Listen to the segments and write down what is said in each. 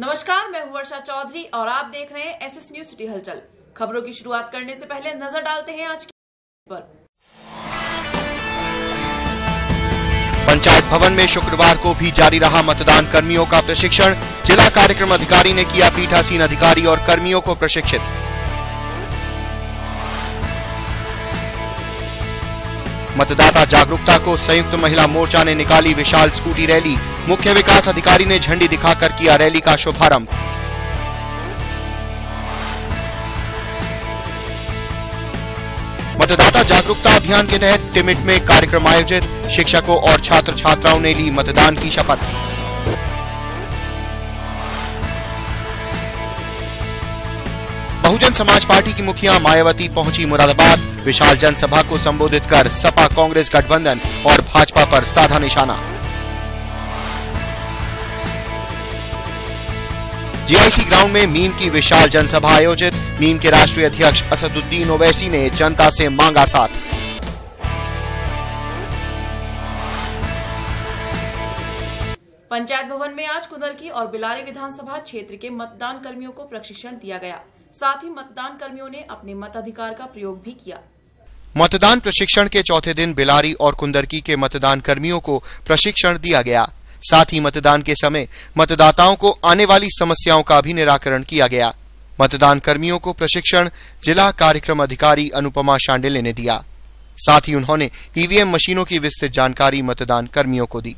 नमस्कार, मैं हूँ वर्षा चौधरी और आप देख रहे हैं एसएस न्यूज़ सिटी हलचल। खबरों की शुरुआत करने से पहले नज़र डालते हैं आज की पर। पंचायत भवन में शुक्रवार को भी जारी रहा मतदान कर्मियों का प्रशिक्षण। जिला कार्यक्रम अधिकारी ने किया पीठासीन अधिकारी और कर्मियों को प्रशिक्षित। मतदाता जागरूकता को संयुक्त महिला मोर्चा ने निकाली विशाल स्कूटी रैली। मुख्य विकास अधिकारी ने झंडी दिखाकर किया रैली का शुभारंभ। मतदाता जागरूकता अभियान के तहत टिमिट में कार्यक्रम आयोजित। शिक्षकों और छात्र छात्राओं ने ली मतदान की शपथ। बहुजन समाज पार्टी की मुखिया मायावती पहुँची मुरादाबाद। विशाल जनसभा को संबोधित कर सपा कांग्रेस गठबंधन और भाजपा पर साधा निशाना। जीआईसी ग्राउंड में मीम की विशाल जनसभा आयोजित। मीम के राष्ट्रीय अध्यक्ष असदुद्दीन ओवैसी ने जनता से मांगा साथ। पंचायत भवन में आज कुदरकी और बिलारी विधानसभा क्षेत्र के मतदान कर्मियों को प्रशिक्षण दिया गया। साथ ही मतदान कर्मियों ने अपने मताधिकार का प्रयोग भी किया। मतदान प्रशिक्षण के चौथे दिन बिलारी और कुंदरकी के मतदान कर्मियों को प्रशिक्षण दिया गया। साथ ही मतदान के समय मतदाताओं को आने वाली समस्याओं का भी निराकरण किया गया। मतदान कर्मियों को प्रशिक्षण, जिला कार्यक्रम अधिकारी अनुपमा शांडिले ने दिया। साथ ही उन्होंने ईवीएम मशीनों की विस्तृत जानकारी मतदान कर्मियों को दी।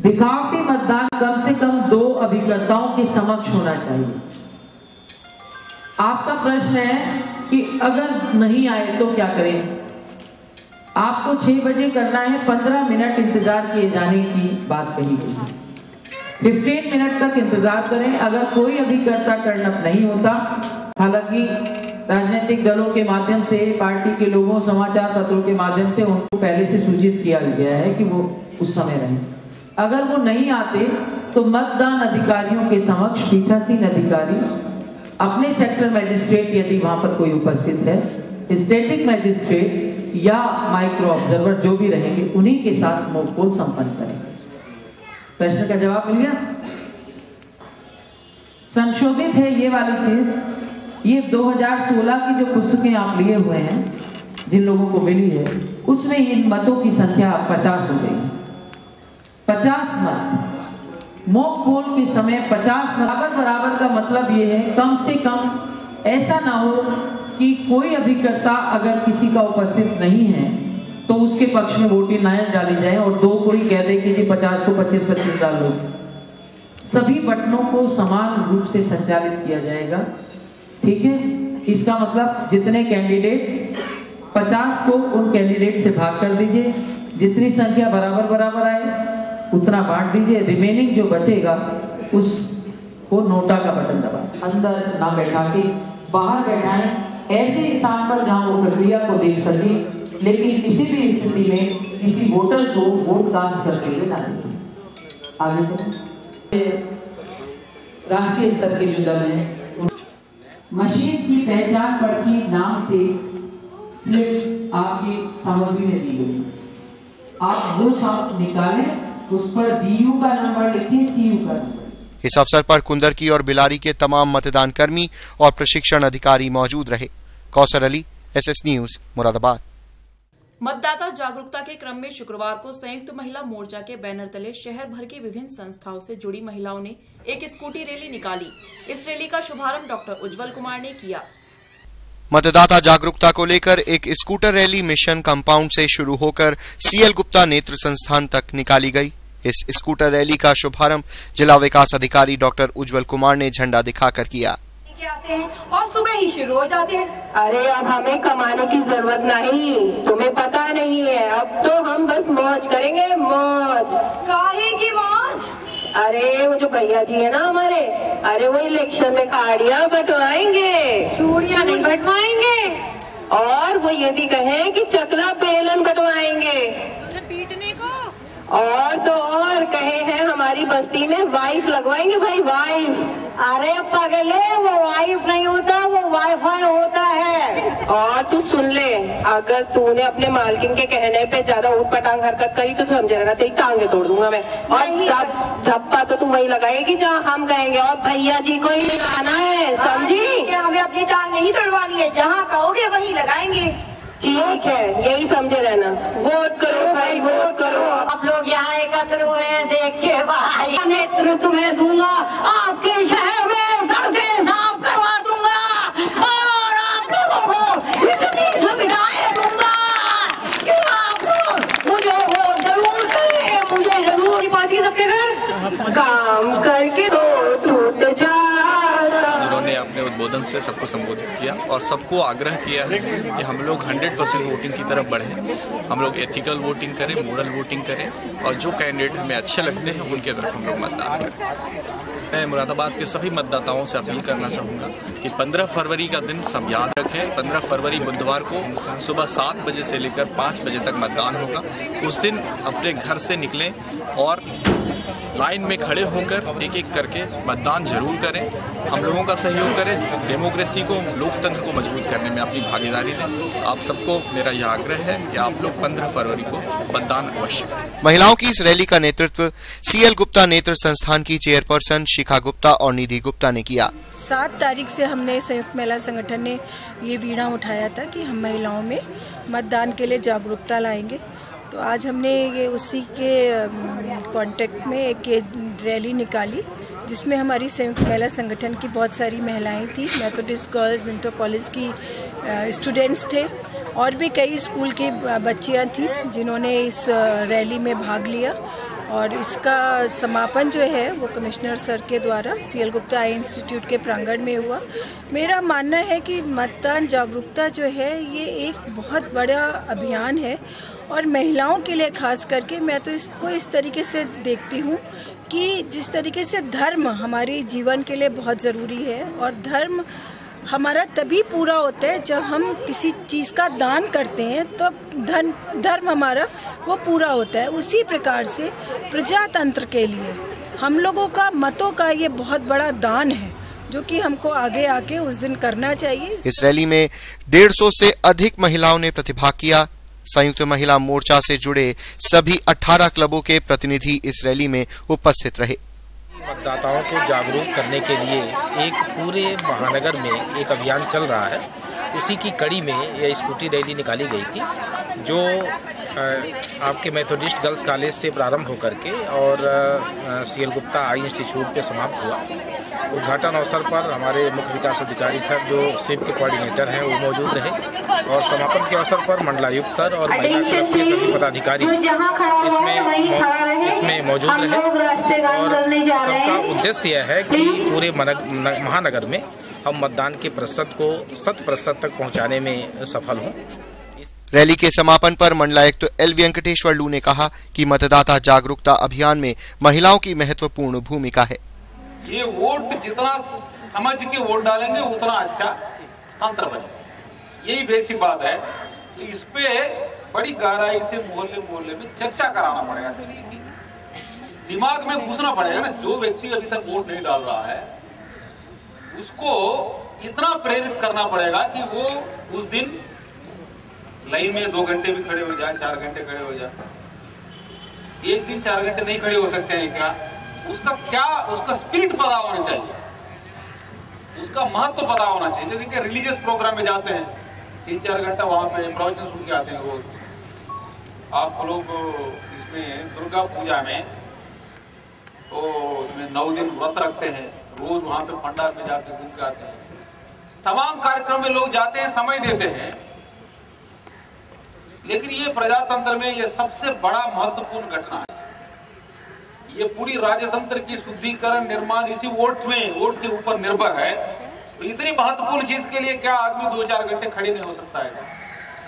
दिखावटी मतदान कम से कम दो अभिकर्ताओं के समक्ष होना चाहिए। आपका प्रश्न है कि अगर नहीं आए तो क्या करें? आपको छह बजे करना है, पंद्रह मिनट इंतज़ार किए जाने की बात कही गई है। फिफ्टीन मिनट तक इंतज़ार करें, अगर कोई अभिकर्ता टर्नअप नहीं होता, हालाँकि राजनीतिक दलों के माध्यम से, पार्टी के लोगों, समाचार पत्रों के माध्यम से उनको पहले से सूचित किया गया है कि वो उस समय रहें। अगर वो नहीं आते तो मतदान अधिकारियों के समक्ष पीठासीन अधिकारी, अपने सेक्टर मजिस्ट्रेट यदि वहाँ पर कोई उपस्थित है स्टेटिक मजिस्ट्रेट या माइक्रो ऑब्जर्वर जो भी रहेंगे, उन्हीं के साथ मोक पोल संपन्न करेंगे प्रश्न का जवाब मिल गया? संशोधित है ये वाली चीज़। ये 2016 की जो पुस्तकें आप लिए हुए हैं, जिन लोगों को मिली है, उसमें इन मतों की संख्या 50 हो गई। 50 मत। मोक पोल के समय 50 बराबर बराबर का मतलब ये है, कम से कम ऐसा ना हो कि कोई अभिकर्ता अगर किसी का उपस्थित नहीं है तो उसके पक्ष में वोटिंग न डाली जाए और दो कोई कह दे कि जी पचास को पच्चीस पच्चीस डाल सभी बटनों को समान रूप से संचालित किया जाएगा। ठीक है? इसका मतलब जितने कैंडिडेट 50 को उन कैंडिडेट से भाग कर दीजिए। जितनी संख्या बराबर बराबर आए, उतना बांट दीजिए। रिमेनिंग जो बचेगा उसको नोटा का बटन दबा अंदर ना बैठा के, बाहर बैठाएँ। ऐसे स्थान पर जहाँ वो प्रक्रिया को देख सके, लेकिन किसी भी स्थिति में किसी वोटर को वोट कास्ट करते हुए ना आगे राष्ट्रीय स्तर के जो दल हैं मशीन की पहचान पर्ची नाम से स्लिप्स आपकी सामग्री में दी गई। आप वो साफ़ निकालें, उस पर डीयू का नंबर लिखें सीयू का नंबर इस अवसर पर कुंदरकी और बिलारी के तमाम मतदान कर्मी और प्रशिक्षण अधिकारी मौजूद रहे। Kausar Ali S news Moradabad. मतदाता जागरूकता के क्रम में शुक्रवार को संयुक्त महिला मोर्चा के बैनर तले शहर भर की विभिन्न संस्थाओं से जुड़ी महिलाओं ने एक स्कूटी रैली निकाली। इस रैली का शुभारंभ डॉक्टर उज्जवल कुमार ने किया। मतदाता जागरूकता को लेकर एक स्कूटर रैली मिशन कंपाउंड से शुरू होकर सीएल गुप्ता नेत्र संस्थान तक निकाली गई। इस स्कूटर रैली का शुभारंभ जिला विकास अधिकारी डॉक्टर उज्जवल कुमार ने झंडा दिखाकर किया। के आते हैं और सुबह ही शुरू हो जाते हैं। अरे अब हमें कमाने की ज़रूरत नहीं। तुम्हें पता नहीं है। अब तो हम बस मौज करेंगे। मौज। काहे की मौज? अरे वो जो भैया जी है ना हमारे अरे वो इलेक्शन में काड़िया बटवाएँगे। चूड़ियाँ नहीं बंटवाएँगे। और वो ये भी कहें कि चकला बेलन बंटवाएँगे। और तो और कहे हैं हमारी बस्ती में वाइफ लगवाएँगे भाई वाइफ अरे पगले वो वाइफ नहीं होता वो वाईफाई होता है। और तू सुन ले अगर तूने अपने मालकिन के कहने पे ज़्यादा ऊट पटांग हरकत करी तो समझ लेना तेरी टांगे तोड़ दूँगा मैं। और धप्पा तो तू वही लगाएगी जहाँ हम कहेंगे और भैया जी को ही लगाना है समझी? हमें अपनी टांग नहीं तोड़वानी है जहाँ कहोगे वही लगाएँगे। ठीक है, यही समझे रहना। वोट करो भाई, वोट करो। आप लोग यहाँ एकत्र हुए हैं, देख के भाई। नेतृत्व में दूँगा, आपके अपने उद्बोधन से सबको संबोधित किया और सबको आग्रह किया है कि हम लोग 100 परसेंट वोटिंग की तरफ़ बढ़ें। हम लोग एथिकल वोटिंग करें मोरल वोटिंग करें और जो कैंडिडेट हमें अच्छे लगते हैं, उनके तरफ़ हम लोग मतदान करें। मैं मुरादाबाद के सभी मतदाताओं से अपील करना चाहूँगा कि 15 फरवरी का दिन सब याद रखें। 15 फरवरी बुधवार को सुबह सात बजे से लेकर पाँच बजे तक मतदान होगा। उस दिन अपने घर से निकलें और लाइन में खड़े होकर एक एक करके मतदान ज़रूर करें। हम लोगों का सहयोग करें। डेमोक्रेसी को लोकतंत्र को मज़बूत करने में अपनी भागीदारी दें आप सबको मेरा यह आग्रह है कि आप लोग 15 फरवरी को मतदान अवश्य करें। महिलाओं की इस रैली का नेतृत्व सीएल गुप्ता नेत्र संस्थान की चेयरपर्सन शिखा गुप्ता और निधि गुप्ता ने किया। सात तारीख से हमने संयुक्त महिला संगठन ने ये बीड़ा उठाया था कि हम महिलाओं में मतदान के लिए जागरूकता लाएँगे। तो आज हमने ये उसी के कांटेक्ट में एक रैली निकाली, जिसमें हमारी संयुक्त महिला संगठन की बहुत सारी महिलाएँ थी। मेथोडिस्ट गर्ल्स इंटर कॉलेज की स्टूडेंट्स थे। और भी कई स्कूल की बच्चियाँ थी, जिन्होंने इस रैली में भाग लिया। और इसका समापन जो है, वो कमिश्नर सर के द्वारा सीएल गुप्ता आई इंस्टीट्यूट के प्रांगण में हुआ। मेरा मानना है कि मतदान जागरूकता जो है, ये एक बहुत बड़ा अभियान है। और महिलाओं के लिए खास करके मैं तो इसको इस तरीके से देखती हूँ कि जिस तरीके से धर्म हमारे जीवन के लिए बहुत ज़रूरी है और धर्म हमारा तभी पूरा होता है जब हम किसी चीज़ का दान करते हैं तो धन, धर्म हमारा वो पूरा होता है। उसी प्रकार से प्रजातंत्र के लिए हम लोगों का, मतों का ये बहुत बड़ा दान है, जो कि हमको आगे आके उस दिन करना चाहिए। इस रैली में 150 से अधिक महिलाओं ने प्रतिभाग किया। संयुक्त महिला मोर्चा से जुड़े सभी 18 क्लबों के प्रतिनिधि इस रैली में उपस्थित रहे। मतदाताओं को जागरूक करने के लिए एक पूरे महानगर में एक अभियान चल रहा है। उसी की कड़ी में यह स्कूटी रैली निकाली गई थी, जो आपके मेथोडिस्ट गर्ल्स कॉलेज से प्रारंभ होकर के और C L Gupta eye institute पे समाप्त हुआ। उद्घाटन अवसर पर हमारे मुख्य विकास अधिकारी सर जो स्वीप के कोऑर्डिनेटर हैं वो मौजूद रहे। और समापन के अवसर पर मंडलायुक्त सर और महिला के सभी पदाधिकारी इसमें इसमें मौजूद रहे। और सबका उद्देश्य यह है कि पूरे महानगर में हम मतदान के प्रतिशत को शत प्रतिशत तक पहुँचाने में सफल हों। रैली के समापन पर मंडलायुक्त एल वेंकटेश्वर लू ने कहा कि मतदाता जागरूकता अभियान में महिलाओं की महत्वपूर्ण भूमिका है। ये वोट जितना समझ के वोट डालेंगे, उतना अच्छा तंत्र बने यही बेसिक बात है इस पे बड़ी गहराई से मोहल्ले मोहल्ले में चर्चा कराना पड़ेगा। दिमाग में घुसना पड़ेगा ना, जो व्यक्ति अभी तक वोट नहीं डाल रहा है, उसको इतना प्रेरित करना पड़ेगा कि वो उस दिन लाइन में दो घंटे भी खड़े हो जाए चार घंटे खड़े हो जाए एक दिन चार घंटे नहीं खड़े हो सकते हैं क्या? उसका क्या, उसका स्पिरिट पता होना चाहिए। उसका महत्व तो पता होना चाहिए। कि रिलीजियस प्रोग्राम में जाते हैं, तीन चार घंटा वहाँ पे प्रवचन सुन के आते हैं रोज। आप लोग इसमें दुर्गा पूजा में तो उसमें नौ दिन व्रत रखते हैं। रोज वहाँ पे पंडाल में जाके घूम के आते हैं। तमाम कार्यक्रम में लोग जाते हैं, समय देते हैं। लेकिन ये प्रजातंत्र में ये सबसे बड़ा महत्वपूर्ण घटना है। ये पूरी राजतंत्र की शुद्धिकरण, निर्माण, इसी वोट में वोट के ऊपर निर्भर है। तो इतनी महत्वपूर्ण चीज़ के लिए क्या आदमी दो चार घंटे खड़े नहीं हो सकता है?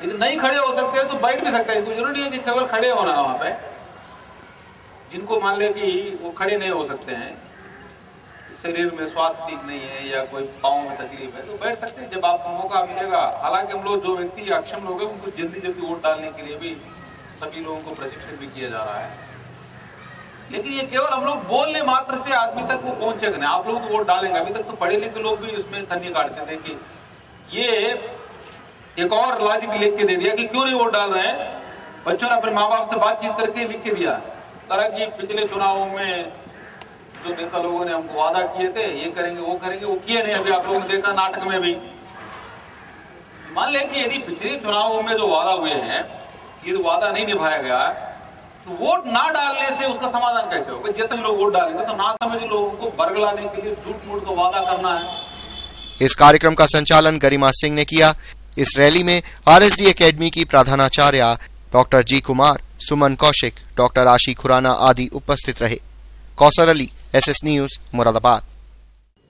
यदि नहीं खड़े हो सकते हैं तो बैठ भी सकते हैं। कोई ज़रूरी है कि केवल खड़े होना है वहाँ पे। जिनको मान ले कि वो खड़े नहीं हो सकते हैं शरीर में स्वास्थ्य ठीक नहीं है या कोई पाँव में तकलीफ़ है तो बैठ सकते हैं। जब आपको मौका मिलेगा, हालाँकि हम लोग जो व्यक्ति अक्षम लोग हैं, उनको जल्दी जल्दी वोट डालने के लिए भी सभी लोगों को प्रशिक्षण भी किया जा रहा है। लेकिन ये केवल हम लोग बोलने मात्र से आदमी तक वो पहुंचेगा नहीं। आप लोग तो वोट डालेंगे। अभी तक तो पढ़े लिखे लोग भी उसमें खन्नी काटते थे कि ये एक और लॉजिक लिख के दे दिया कि क्यों नहीं वोट डाल रहे हैं? बच्चों ने अपने माँ बाप से बातचीत करके लिख के दिया। कि पिछले चुनावों में जो नेता लोगों ने, हमको वादा किए थे, ये करेंगे, वो करेंगे, वो किए नहीं, अभी आप लोगों ने देखा नाटक में भी। मान लें कि यदि पिछले चुनावों में जो वादा हुए हैं, ये वादा नहीं निभाया गया तो वोट ना डालने से उसका समाधान कैसे होगा? जितने लोग वोट डालेंगे तो ना समझ लोगों को बरगलाने के लिए झूठ मूठ का वादा करना है। इस कार्यक्रम का संचालन गरिमा सिंह ने किया। इस रैली में आरएसडी एकेडमी की प्रधानाचार्य doctor G Kumar, Suman Kaushik, doctor Ashi Khurana आदि उपस्थित रहे। Kausar Ali S S news Moradabad.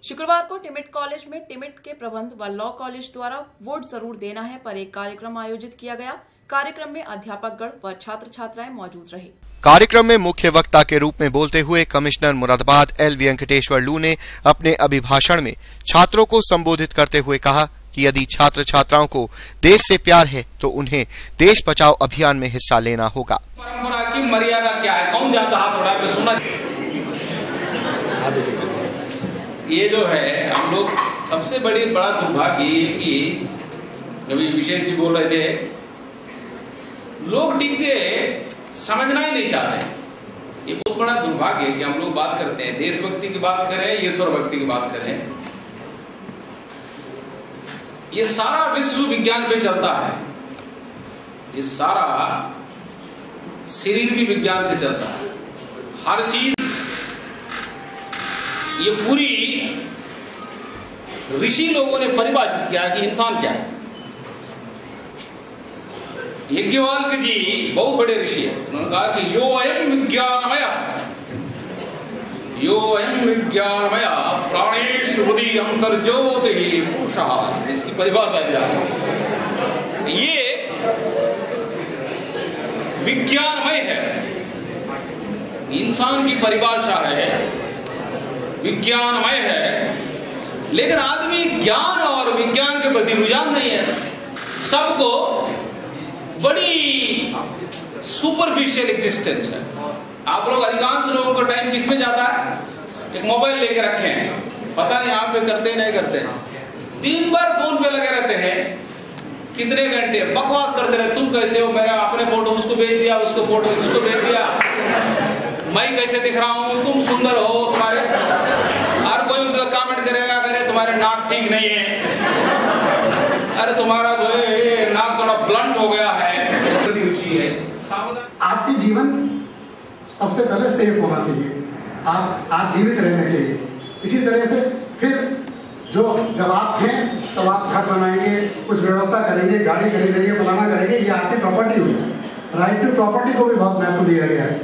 शुक्रवार को टिमिट कॉलेज में टिमिट के प्रबंध व लॉ कॉलेज द्वारा वोट ज़रूर देना है पर एक कार्यक्रम आयोजित किया गया। कार्यक्रम में अध्यापक गण व छात्र छात्राएँ मौजूद रहे। कार्यक्रम में मुख्य वक्ता के रूप में बोलते हुए कमिश्नर मुरादाबाद एल वेंकटेश्वर लू ने अपने अभिभाषण में छात्रों को संबोधित करते हुए कहा कि यदि छात्र छात्राओं को देश से प्यार है तो उन्हें देश बचाओ अभियान में हिस्सा लेना होगा। परंपरा की मर्यादा क्या है? कौन हाथ सुना? ये जो है, हम लोग सबसे बड़ी, बड़ा दुर्भाग्य ये कि अभी विशेष जी बोल रहे थे, लोग ठीक से समझना ही नहीं चाहते ये बहुत बड़ा दुर्भाग्य है कि हम लोग बात करते हैं, देशभक्ति की बात करें, ईश्वर भक्ति की बात करें। ये सारा विश्व विज्ञान पे चलता है। ये सारा शरीर भी विज्ञान से चलता है। हर चीज़ ये पूरी ऋषि लोगों ने परिभाषित किया कि इंसान क्या है। यज्ञवाल्क जी बहुत बड़े ऋषि है। उन्होंने कहा कि यो अयम विज्ञानमय, यो अयम विज्ञानमय प्राणेश हृदय अंतर ज्योति पुरुषा इसकी परिभाषा क्या है ये विज्ञानमय है। इंसान की परिभाषा है। विज्ञानमय है। लेकिन आदमी ज्ञान और विज्ञान के प्रति रुझान नहीं है। सबको बड़ी सुपरफिशियल एग्जिस्टेंस है। आप लोग अधिकांश लोगों का टाइम किसमें जाता है? एक मोबाइल लेके रखे हैं। पता नहीं आप करते नहीं करते हैं। दिन भर फ़ोन पे लगे रहते हैं। कितने घंटे बकवास करते रहे, तुम कैसे हो? मेरा अपने फ़ोटो उसको भेज दिया, उसको फ़ोटो इसको भेज दिया। मैं कैसे दिख रहा हूँ? तुम सुंदर हो तुम्हारे हर कोई कमेंट करेगा करे तुम्हारे नाक ठीक नहीं है। अरे तुम्हारा जो नाक थोड़ा ब्लंट हो गया है। रुचि है। आपकी जीवन सबसे पहले सेफ़ होना चाहिए। आप आप जीवित रहने चाहिए। इसी तरह से फिर जो, जब आप हैं, तब आप घर बनाएँगे, कुछ व्यवस्था करेंगे, गाड़ी खरीदेंगे, फलाना करेंगे, ये आपकी प्रॉपर्टी हुई राइट टू प्रॉपर्टी को भी बहुत महत्व दिया गया है।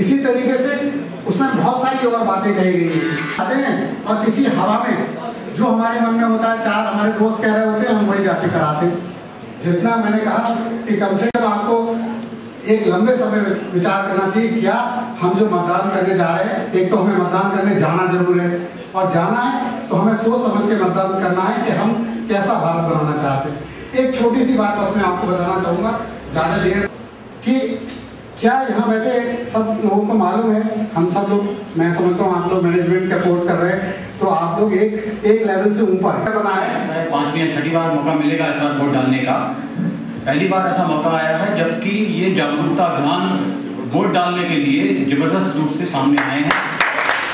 इसी तरीके से उसमें बहुत सारी और बातें कही गई आते हैं, और किसी हवा में जो हमारे मन में होता है, चार हमारे दोस्त कह रहे होते हैं, हम वही जाके कराते जितना मैंने कहा कि कम से कम आपको एक लंबे समय विचार करना चाहिए, क्या हम जो मतदान करने जा रहे हैं, एक तो हमें मतदान करने जाना ज़रूर है, और जाना है तो हमें सोच समझ के मतदान करना है कि हम कैसा भारत बनाना चाहते हैं। एक छोटी सी बात बस मैं आपको बताना चाहूँगा, ज़्यादा देर कि क्या यहाँ बैठे सब लोगों को मालूम है? हम सब लोग, मैं समझता हूँ आप लोग मैनेजमेंट का कोर्स कर रहे हैं तो आप लोग एक एक लेवल से ऊपर बना है? पांचवी या छठी बार मौका मिलेगा इस बार वोट डालने का। पहली बार ऐसा मौका आया है, जबकि ये जागरूकता अभियान वोट डालने के लिए ज़बरदस्त रूप से सामने आए हैं।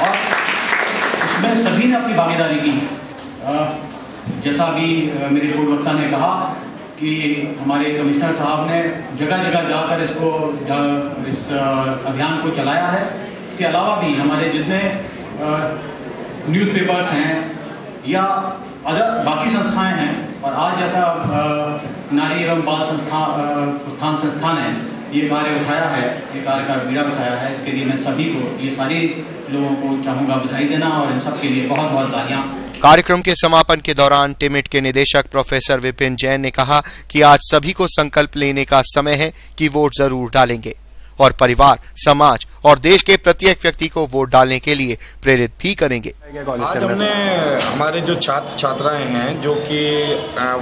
और इसमें सभी ने अपनी भागीदारी की। जैसा अभी मेरे पूर्ववक्ता ने कहा कि हमारे कमिश्नर साहब ने जगह जगह जाकर इसको जा, इस अभियान को चलाया है। इसके अलावा भी हमारे जितने न्यूज़पेपर्स हैं या अदर बाकी संस्थाएँ हैं और आज जैसा नारी एवं बाल संस्था उत्थान संस्थान है ये कार्य उठाया है ये कार्य का बीड़ा उठाया है। इसके लिए मैं सभी को ये सारे लोगों को चाहूँगा बधाई देना और इन सब के लिए बहुत बहुत बधाइयाँ। कार्यक्रम के समापन के दौरान टिमिट के निदेशक प्रोफेसर विपिन जैन ने कहा कि आज सभी को संकल्प लेने का समय है कि वोट ज़रूर डालेंगे। और परिवार समाज और देश के प्रत्येक व्यक्ति को वोट डालने के लिए प्रेरित भी करेंगे। आज हमने हमारे जो छात्र छात्राएँ हैं जो कि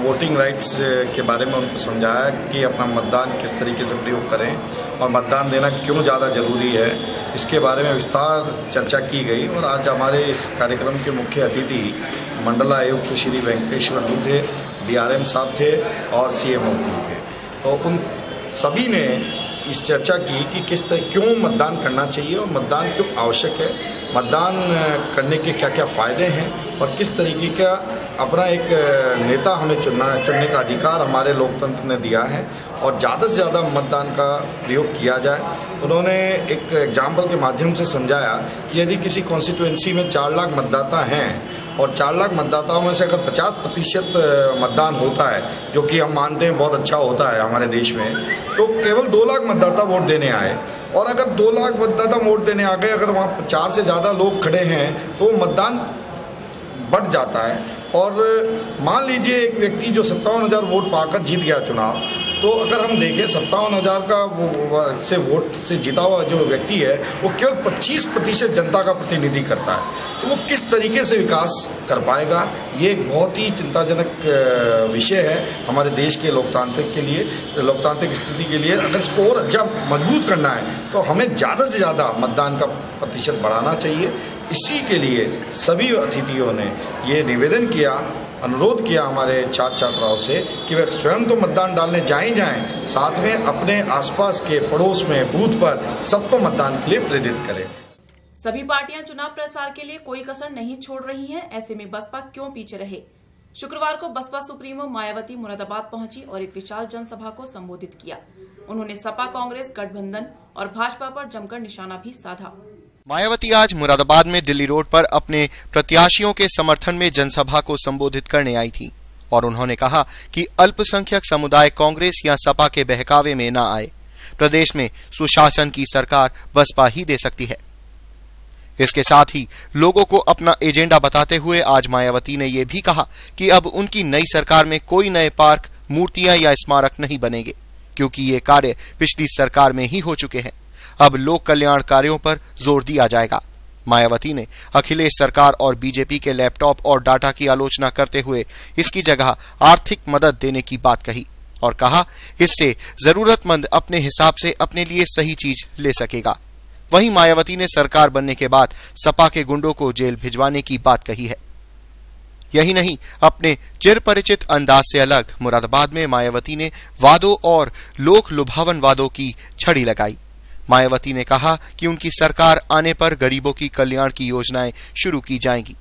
वोटिंग राइट्स के बारे में उनको समझाया कि अपना मतदान किस तरीके से प्रयोग करें और मतदान देना क्यों ज़्यादा ज़रूरी है इसके बारे में विस्तार चर्चा की गई और आज हमारे इस कार्यक्रम के मुख्य अतिथि मंडला आयुक्त श्री वेंकटेश्वर लू थे डीआरएम साहब थे और सीएमओ जी थे। तो उन सभी ने इस चर्चा की कि किस तरह क्यों मतदान करना चाहिए और मतदान क्यों आवश्यक है? मतदान करने के क्या क्या फ़ायदे हैं? और किस तरीके का अपना एक नेता हमें चुनना, चुनने का अधिकार हमारे लोकतंत्र ने दिया है और ज़्यादा से ज़्यादा मतदान का प्रयोग किया जाए? उन्होंने एक एग्ज़ाम्पल के माध्यम से समझाया कि यदि किसी कॉन्स्टिट्यूंसी में चार लाख मतदाता हैं और चार लाख मतदाताओं में से अगर पचास प्रतिशत मतदान होता है, जो कि हम मानते हैं बहुत अच्छा होता है हमारे देश में तो केवल दो लाख मतदाता वोट देने आए। और अगर दो लाख मतदाता वोट देने आ गए, अगर वहाँ चार से ज़्यादा लोग खड़े हैं तो मतदान बढ़ जाता है। और मान लीजिए एक व्यक्ति जो सत्तावन हज़ार वोट पाकर जीत गया चुनाव तो अगर हम देखें सत्तावन हज़ार का वो से वोट से जीता हुआ जो व्यक्ति है, वो केवल 25 प्रतिशत जनता का प्रतिनिधि करता है। तो वो किस तरीके से विकास कर पाएगा, ये एक बहुत ही चिंताजनक विषय है हमारे देश के लोकतांत्रिक के लिए, लोकतांत्रिक स्थिति के लिए। अगर इसको और अच्छा मज़बूत करना है तो हमें ज़्यादा से ज़्यादा मतदान का प्रतिशत बढ़ाना चाहिए। इसी के लिए सभी अतिथियों ने ये निवेदन किया अनुरोध किया हमारे छात्र छात्राओं से कि वे स्वयं तो मतदान डालने जाए जाएँ, साथ में अपने आसपास के पड़ोस में बूथ पर सबको मतदान के लिए प्रेरित करें। सभी पार्टियाँ चुनाव प्रसार के लिए कोई कसर नहीं छोड़ रही हैं, ऐसे में बसपा क्यों पीछे रहे? शुक्रवार को बसपा सुप्रीमो मायावती मुरादाबाद पहुँची और एक विशाल जनसभा को संबोधित किया। उन्होंने सपा कांग्रेस गठबंधन और भाजपा पर जमकर निशाना भी साधा। मायावती आज मुरादाबाद में दिल्ली रोड पर अपने प्रत्याशियों के समर्थन में जनसभा को संबोधित करने आई थी और उन्होंने कहा कि अल्पसंख्यक समुदाय कांग्रेस या सपा के बहकावे में न आए। प्रदेश में सुशासन की सरकार बसपा ही दे सकती है। इसके साथ ही लोगों को अपना एजेंडा बताते हुए आज मायावती ने यह भी कहा कि अब उनकी नई सरकार में कोई नए पार्क, मूर्तियाँ या स्मारक नहीं बनेंगे, क्योंकि ये कार्य पिछली सरकार में ही हो चुके हैं। अब लोक कल्याण कार्यों पर ज़ोर दिया जाएगा। मायावती ने अखिलेश सरकार और बीजेपी के लैपटॉप और डाटा की आलोचना करते हुए इसकी जगह आर्थिक मदद देने की बात कही और कहा, इससे जरूरतमंद अपने हिसाब से अपने लिए सही चीज़ ले सकेगा। वहीं मायावती ने सरकार बनने के बाद सपा के गुंडों को जेल भिजवाने की बात कही है। यही नहीं, अपने चिर परिचित अंदाज से अलग मुरादाबाद में मायावती ने वादों और लोक लुभावन वादों की छड़ी लगाई। मायावती ने कहा कि उनकी सरकार आने पर गरीबों की कल्याण की योजनाएँ शुरू की जाएँगी।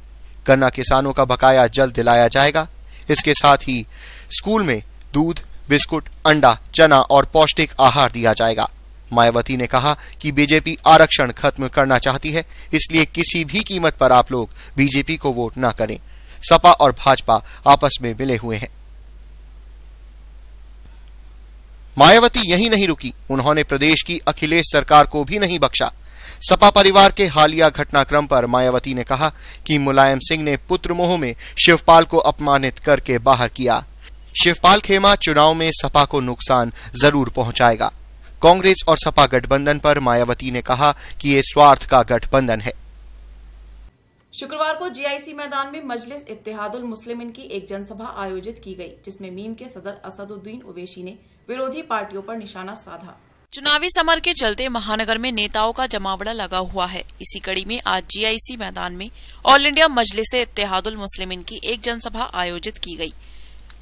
गन्ना किसानों का बकाया जल्द दिलाया जाएगा। इसके साथ ही स्कूल में दूध, बिस्कुट, अंडा, चना और पौष्टिक आहार दिया जाएगा। मायावती ने कहा कि बीजेपी आरक्षण खत्म करना चाहती है, इसलिए किसी भी कीमत पर आप लोग बीजेपी को वोट न करें। सपा और भाजपा आपस में मिले हुए हैं। मायावती यही नहीं रुकी। उन्होंने प्रदेश की अखिलेश सरकार को भी नहीं बख्शा। सपा परिवार के हालिया घटनाक्रम पर मायावती ने कहा कि मुलायम सिंह ने पुत्र मोह में शिवपाल को अपमानित करके बाहर किया। शिवपाल खेमा चुनाव में सपा को नुकसान ज़रूर पहुंचाएगा। कांग्रेस और सपा गठबंधन पर मायावती ने कहा कि ये स्वार्थ का गठबंधन है। शुक्रवार को जीआईसी मैदान में मजलिस इत्तेहादुल मुस्लिमीन की एक जनसभा आयोजित की गई, जिसमें मीम के सदर असदुद्दीन ओवैसी ने विरोधी पार्टियों पर निशाना साधा। चुनावी समर के चलते महानगर में नेताओं का जमावड़ा लगा हुआ है। इसी कड़ी में आज जीआईसी मैदान में ऑल इंडिया मजलिस इतिहादुल मुस्लिमीन की एक जनसभा आयोजित की गई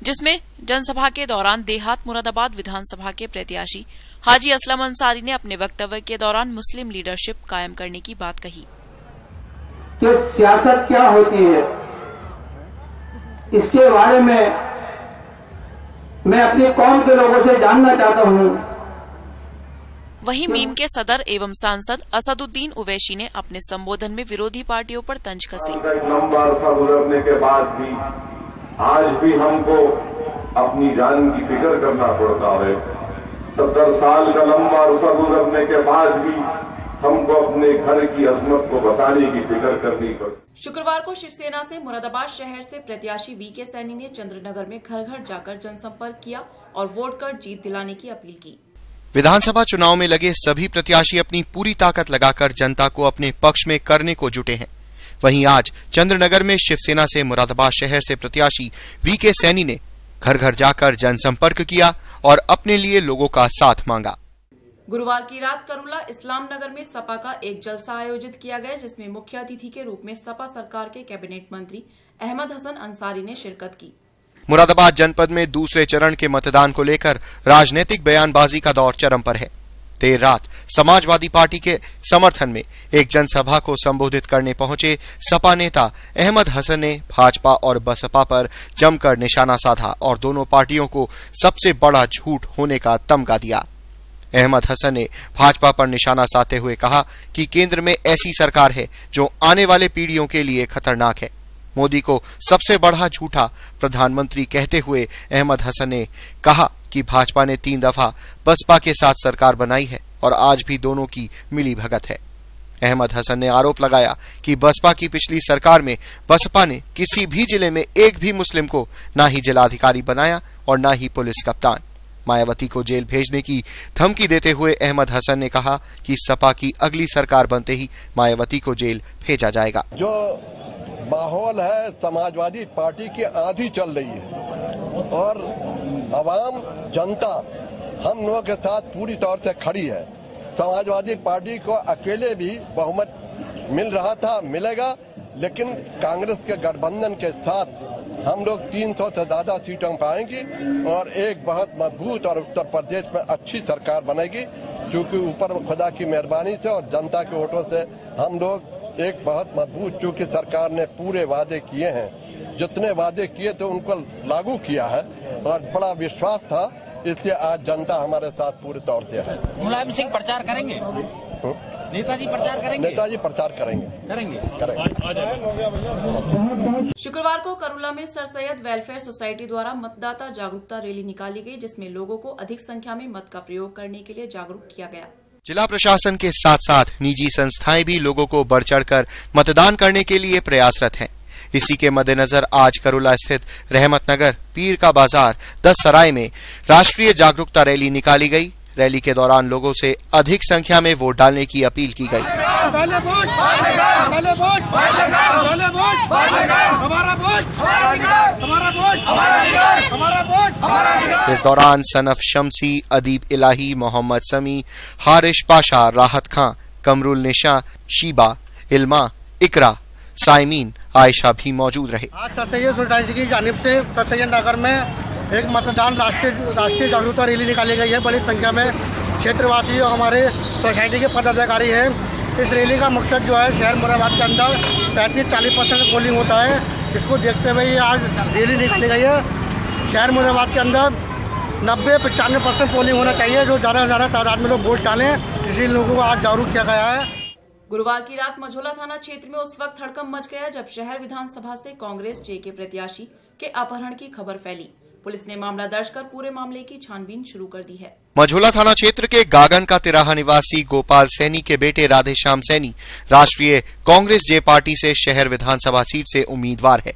जिसमें जनसभा के दौरान देहात मुरादाबाद विधानसभा के प्रत्याशी हाजी असलम अंसारी ने अपने वक्तव्य के दौरान मुस्लिम लीडरशिप कायम करने की बात कही। कि सियासत क्या होती है? इसके बारे में मैं अपनी कौम के लोगों से जानना चाहता हूँ। वहीं मीम के सदर एवं सांसद असदुद्दीन उवैशी ने अपने संबोधन में विरोधी पार्टियों पर तंज कसी लंबा अरसा गुजरने के बाद भी आज भी हमको अपनी जान की फ़िक्र करना पड़ता है। सत्तर साल का लंबा अरसा गुजरने के बाद भी हमको अपने घर की अजमत को बचाने की फ़िक्र करनी पड़ती शुक्रवार को शिवसेना से मुरादाबाद शहर से प्रत्याशी वी के सैनी ने चंद्रनगर में घर घर जाकर जनसंपर्क किया और वोट कर जीत दिलाने की अपील की। विधानसभा चुनाव में लगे सभी प्रत्याशी अपनी पूरी ताकत लगाकर जनता को अपने पक्ष में करने को जुटे हैं। वहीं आज चंद्रनगर में शिवसेना से मुरादाबाद शहर से प्रत्याशी वी के सैनी ने घर घर जाकर जनसंपर्क किया और अपने लिए लोगों का साथ मांगा। गुरुवार की रात करूला इस्लाम नगर में सपा का एक जलसा आयोजित किया गया, जिसमें मुख्य अतिथि के रूप में सपा सरकार के कैबिनेट मंत्री अहमद हसन अंसारी ने शिरकत की। मुरादाबाद जनपद में दूसरे चरण के मतदान को लेकर राजनीतिक बयानबाजी का दौर चरम पर है। देर रात समाजवादी पार्टी के समर्थन में एक जनसभा को संबोधित करने पहुँचे सपा नेता अहमद हसन ने भाजपा और बसपा पर जमकर निशाना साधा और दोनों पार्टियों को सबसे बड़ा झूठ होने का तमगा दिया। अहमद हसन ने भाजपा पर निशाना साधते हुए कहा कि केंद्र में ऐसी सरकार है जो आने वाले पीढ़ियों के लिए खतरनाक है। मोदी को सबसे बड़ा झूठा प्रधानमंत्री कहते हुए अहमद हसन ने कहा कि भाजपा ने तीन दफ़ा बसपा के साथ सरकार बनाई है और आज भी दोनों की मिली भगत है। अहमद हसन ने आरोप लगाया कि बसपा की पिछली सरकार में बसपा ने किसी भी ज़िले में एक भी मुस्लिम को ना ही जिलाधिकारी बनाया और ना ही पुलिस कप्तान। मायावती को जेल भेजने की धमकी देते हुए अहमद हसन ने कहा कि सपा की अगली सरकार बनते ही मायावती को जेल भेजा जाएगा। जो माहौल है, समाजवादी पार्टी की आधी चल रही है। और आवाम, जनता, हम लोगों के साथ पूरी तौर से खड़ी है। समाजवादी पार्टी को अकेले भी बहुमत मिल रहा था, मिलेगा, लेकिन कांग्रेस के गठबंधन के साथ हम लोग 300 से ज़्यादा सीटों पाएँगे और एक बहुत मज़बूत और उत्तर प्रदेश में अच्छी सरकार बनेगी, क्योंकि ऊपर खुदा की मेहरबानी से और जनता के वोटों से हम लोग एक बहुत मज़बूत चूँकि सरकार ने पूरे वादे किए हैं। जितने वादे किए थे, उनको लागू किया है और बड़ा विश्वास था, इसलिए आज जनता हमारे साथ पूरे तौर से है। मुलायम सिंह, प्रचार करेंगे? नेताजी प्रचार करेंगे? नेताजी प्रचार करेंगे। करेंगे। करेंगे। शुक्रवार को करुला में सर सैयद वेलफेयर सोसाइटी द्वारा मतदाता जागरूकता रैली निकाली गई जिसमें लोगों को अधिक संख्या में मत का प्रयोग करने के लिए जागरूक किया गया। जिला प्रशासन के साथ साथ निजी संस्थाएँ भी लोगों को बढ़ चढ़कर मतदान करने के लिए प्रयासरत हैं। इसी के मद्देनजर आज करुला स्थित रहमत नगर पीर का बाज़ार दस सराय में राष्ट्रीय जागरूकता रैली निकाली गई। रैली के दौरान लोगों से अधिक संख्या में वोट डालने की अपील की गई। इस दौरान सनफ शमसी अदीब इलाही मोहम्मद समी हारिश पाशा राहत खां कमरुल निशा शीबा इल्मा इकरा साइमीन आयशा भी मौजूद रहे। आज सर सैयद सोसाइटी की जानब से सर सैयद नगर में एक मतदान राष्ट्रीय राष्ट्रीय जागरूकता रैली निकाली गई है। बड़ी संख्या में क्षेत्रवासी और हमारे सोसाइटी के पदाधिकारी हैं। इस रैली का मकसद जो है, शहर मुरादाबाद के अंदर पैंतीस, चालीस परसेंट पोलिंग होता है। इसको देखते हुए ये आज रैली निकाली गई है। शहर मुरादाबाद के अंदर नब्बे, पचानवे परसेंट पोलिंग होना चाहिए, जो ज़्यादा से ज़्यादा तादाद में लोग वोट डालें इसी लोगों को आज जागरूक किया गया है। गुरुवार की रात मझोला थाना क्षेत्र में उस वक्त हड़कम मच गया, जब शहर विधानसभा से कांग्रेस जे के प्रत्याशी के अपहरण की खबर फैली। पुलिस ने मामला दर्ज कर पूरे मामले की छानबीन शुरू कर दी है। मझोला थाना क्षेत्र के गागन का तिराहा निवासी गोपाल सैनी के बेटे राधेश्याम सैनी राष्ट्रीय कांग्रेस जे पार्टी से शहर विधानसभा सीट से उम्मीदवार है।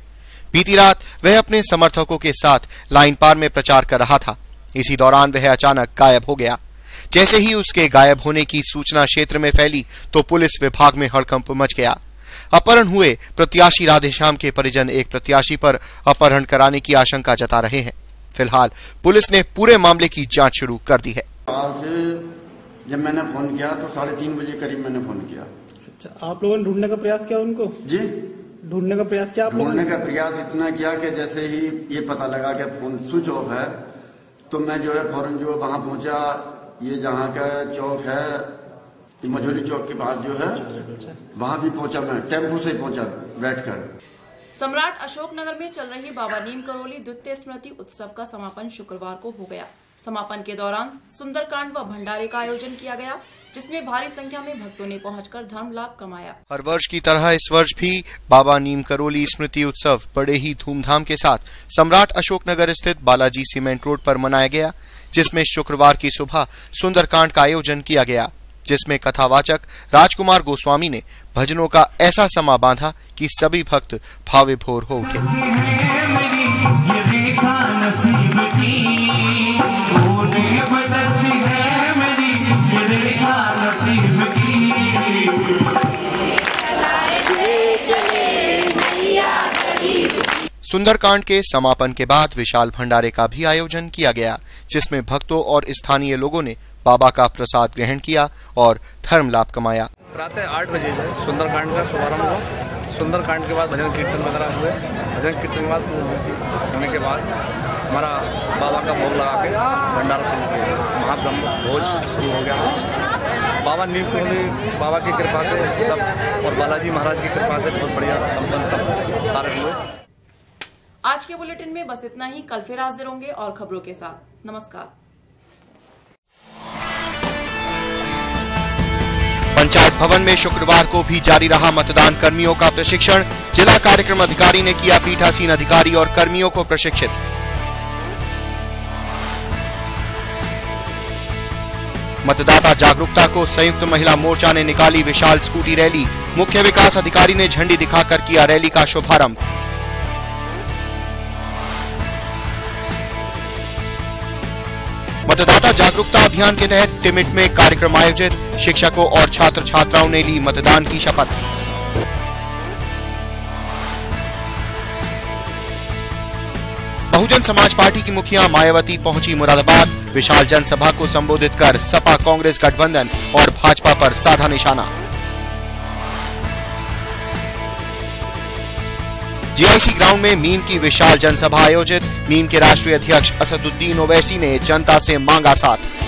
बीती रात वह अपने समर्थकों के साथ लाइन पार में प्रचार कर रहा था। इसी दौरान वह अचानक गायब हो गया। जैसे ही उसके गायब होने की सूचना क्षेत्र में फैली तो पुलिस विभाग में हड़कंप मच गया। अपहरण हुए। प्रत्याशी राधेश्याम के परिजन एक प्रत्याशी पर अपहरण कराने की आशंका जता रहे हैं। फ़िलहाल पुलिस ने पूरे मामले की जाँच शुरू कर दी है। जब मैंने फ़ोन किया तो साढ़े तीन बजे करीब मैंने फ़ोन किया। अच्छा आप लोगों ने ढूँढने का प्रयास किया उनको? जी। ढूँढने का प्रयास किया आप ढूँढने का प्रयास इतना किया कि जैसे ही ये पता लगा कि फ़ोन स्विच ऑफ़ है तो मैं जो है फ़ौरन जो वहाँ पहुँचा। ये जहाँ का चौक है मझोली चौक के पास जो है वहाँ भी पहुँचा मैं टेंपो से पहुँचा बैठकर। सम्राट अशोक नगर में चल रही बाबा नीम करोली द्वितीय स्मृति उत्सव का समापन शुक्रवार को हो गया। समापन के दौरान सुंदरकांड व भंडारे का आयोजन किया गया जिसमें भारी संख्या में भक्तों ने पहुंचकर धर्म लाभ कमाया। हर वर्ष की तरह इस वर्ष भी बाबा नीम करोली स्मृति उत्सव बड़े ही धूमधाम के साथ सम्राट अशोक नगर स्थित बालाजी सीमेंट रोड पर मनाया गया जिसमें शुक्रवार की सुबह सुंदरकांड का आयोजन किया गया। जिसमें कथावाचक राजकुमार गोस्वामी ने भजनों का ऐसा समा बांधा कि सभी भक्त भाविभोर हो उठे। सुंदरकांड के समापन के बाद विशाल भंडारे का भी आयोजन किया गया, जिसमें भक्तों और स्थानीय लोगों ने बाबा का प्रसाद ग्रहण किया और धर्म लाभ कमाया। प्रातः आठ बजे से सुंदरकांड का शुभारंभ हुआ। सुंदरकांड के बाद भजन कीर्तन वगैरह हुए। भजन कीर्तन के बाद होने के बाद हमारा बाबा का भोग लगा के भंडारा शुरू किया महाब्रह्म भोज शुरू हो गया। बाबा नीम बाबा की कृपा से सब और बालाजी महाराज की कृपा से बहुत बढ़िया संपन्न सब कार्य हुए। आज के बुलेटिन में बस इतना ही। कल फिर हाजिर होंगे और खबरों के साथ। नमस्कार। पंचायत भवन में शुक्रवार को भी जारी रहा मतदान कर्मियों का प्रशिक्षण। जिला कार्यक्रम अधिकारी ने किया पीठासीन अधिकारी और कर्मियों को प्रशिक्षित। मतदाता जागरूकता को संयुक्त महिला मोर्चा ने निकाली विशाल स्कूटी रैली। मुख्य विकास अधिकारी ने झंडी दिखाकर किया रैली का शुभारंभ। मतदाता जागरूकता अभियान के तहत टिमिट में कार्यक्रम आयोजित। शिक्षकों और छात्र छात्राओं ने ली मतदान की शपथ। बहुजन समाज पार्टी की मुखिया मायावती पहुँची मुरादाबाद। विशाल जनसभा को संबोधित कर सपा कांग्रेस गठबंधन और भाजपा पर साधा निशाना। जीआईसी ग्राउंड में मीम की विशाल जनसभा आयोजित। मीम के राष्ट्रीय अध्यक्ष असदुद्दीन ओवैसी ने जनता से मांगा साथ।